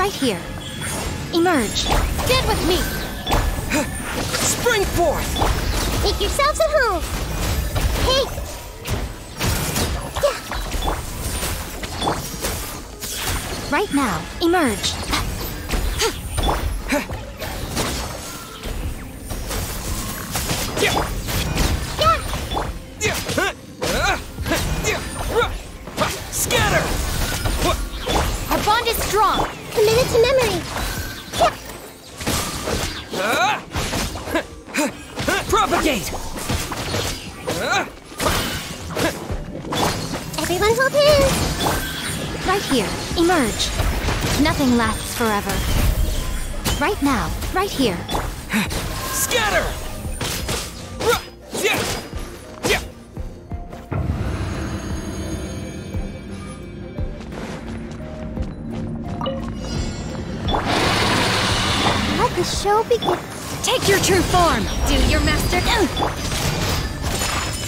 right here. Emerge. Get with me! Spring forth! Make yourselves at home. Hey. Yeah. Right now. Emerge. Uh, Everyone hold hands. Right here. Emerge. Nothing lasts forever. Right now. Right here. Scatter! Ruh. Yeah. Yeah. Let the show begin. Take your true form! Do your master...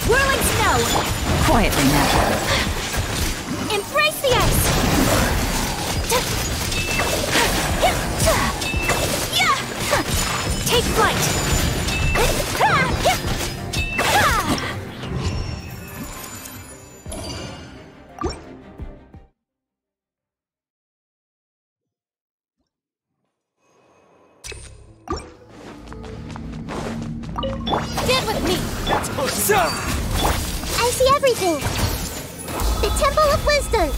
Whirling snow! Quietly now. Embrace the ice! Take flight! Get with me! That's Sa. I see everything. The Temple of Wisdom.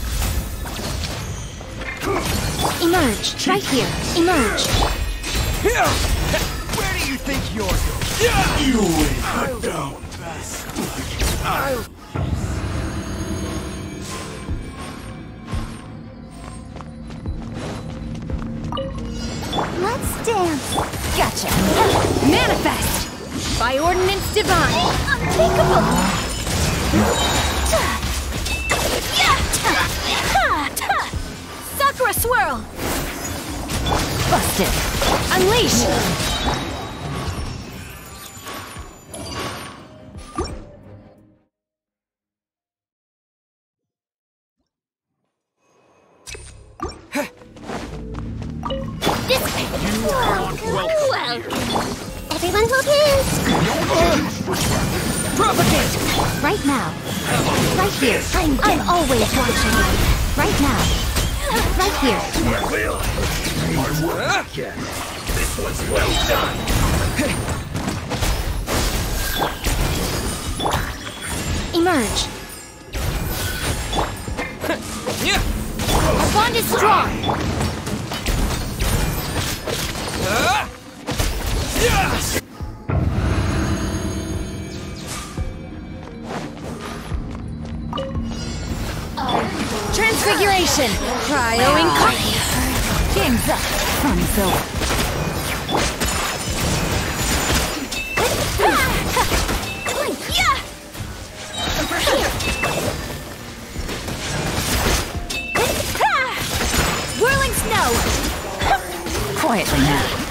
Emerge. Right here. Emerge. Yeah. Where do you think you're going? Yeah. You ain't but down. Let's dance. Gotcha! Manifest! By ordinance divine! Unthinkable. Sakura swirl! Busted. Unleash! Everyone hold hands. Propagate! Right now. Right here. I'm, I'm always watching. Right now. Right here. This was well done. Emerge. yeah. Our bond is strong! Uh, yes. Transfiguration! Cryo incarnate! Game's up. Whirling snow! Quietly now.